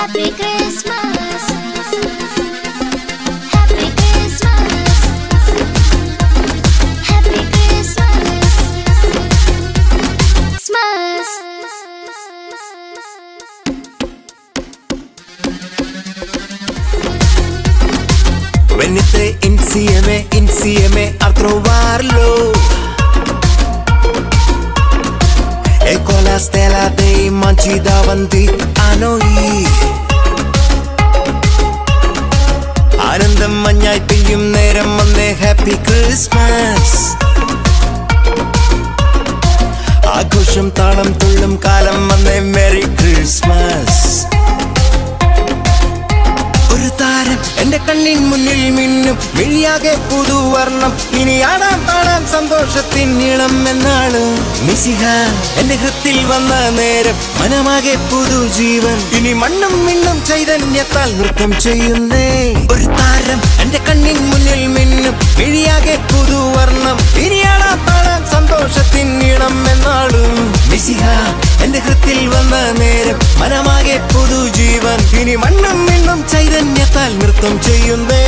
Happy Christmas. Happy. E stella dei manci davanti a noi. താളം തുള്ളും കാലം കണ്ണിൻ മുന്നിൽ മിന്നും മിഴിയാകെ പുതുവർണം ഇനി ആടാം പാടാം സന്തോഷത്തിൻ നീളം എന്നാണ്. മിസിഹ എന്റെ ഹൃത്തിൽ വന്ന നേരം മനമാകെ പുതു ജീവൻ ഇനി മണ്ണും മിണ്ണും ചൈതന്യത്താൽ നൃത്തം ചെയ്യുന്നേ. ഒരു താരം എന്റെ കണ്ണിൻ മുന്നിൽ മിന്നും മിഴിയാകെ പുതുവർണം ഇനി ആടാം പാടാം സന്തോഷത്തിൻ നീളം എന്നാളും മിസിഹ എന്റെ ഹൃത്തിൽ വന്ന നേരം മനമാകെ പുതു ജീവൻ ഇനി മിണ്ണും ചൈതന്യത്താൽ നൃത്തം ചെയ്യുന്നേ.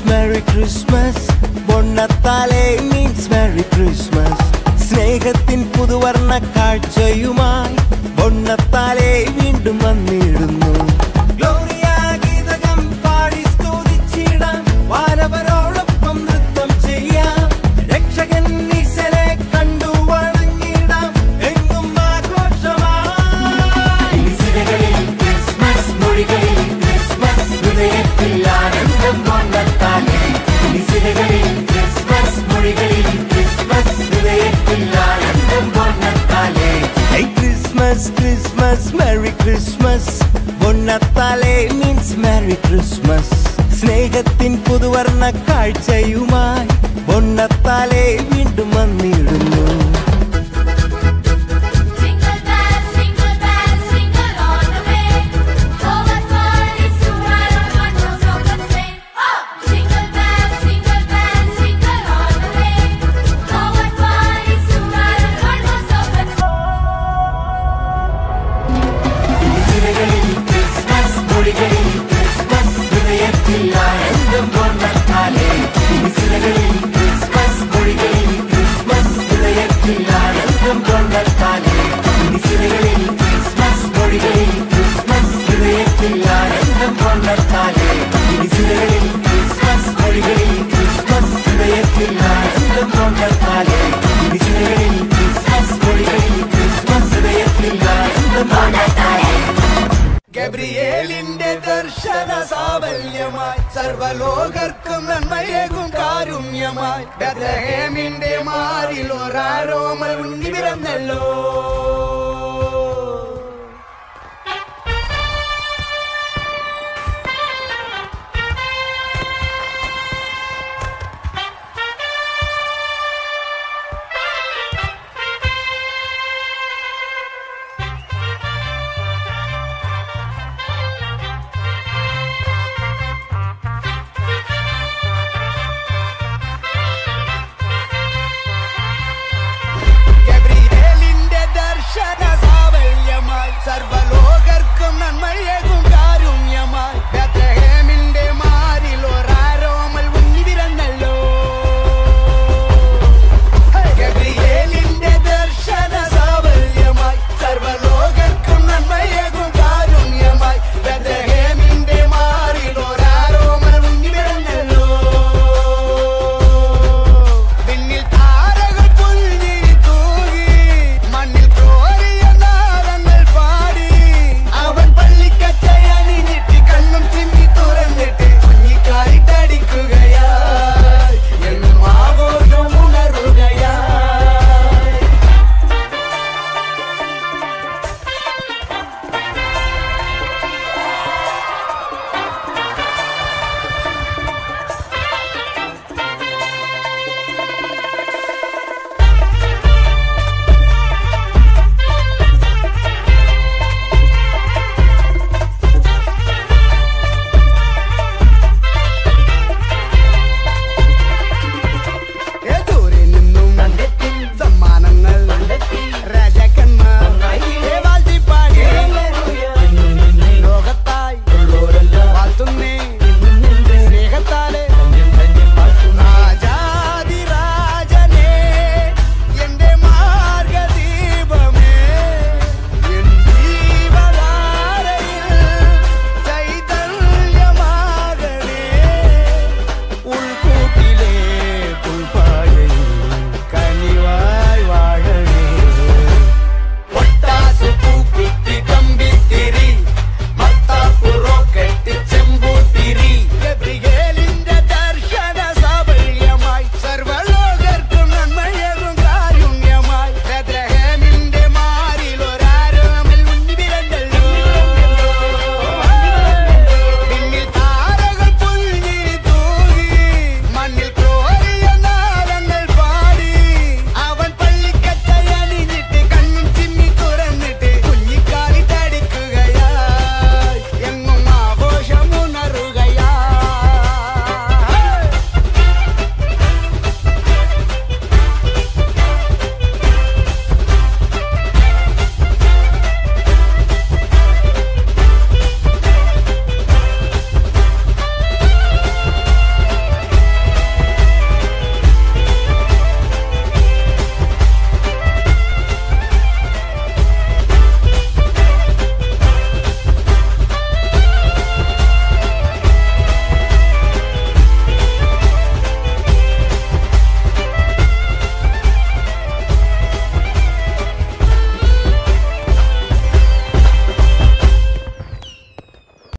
ക്രിസ്മസ് മെറി ക്രിസ്മസ് പൊണ്ണത്താലെ മീൻസ് മെറി ക്രിസ്മസ് സ്നേഹത്തിൻ പുതുവർണ കാഴ്ചയുമായി പൊണ്ണത്താലെ വീണ്ടും വന്നിടുന്നു. ഗ്ലോറിയ ഗീതകം പാടി സ്തുതിച്ചിടാം വാനവരോടൊപ്പം Christmas, Christmas, Merry Christmas Bonnatale means Merry Christmas സ്നേഹത്തിൻ പുതുവർണ കാഴ്ചയുമായി പൊന്നത്താലെ വീണ്ടും വന്നിടുന്നു ഗബ്രിയേലിന്റെ ദർശന സാബല്യമായി സർവലോകർക്കും നന്മയേകും കാരുണ്യമായി. മാറിൽ ഒരാരോമൽ ഉണ്ണി പിറന്നല്ലോ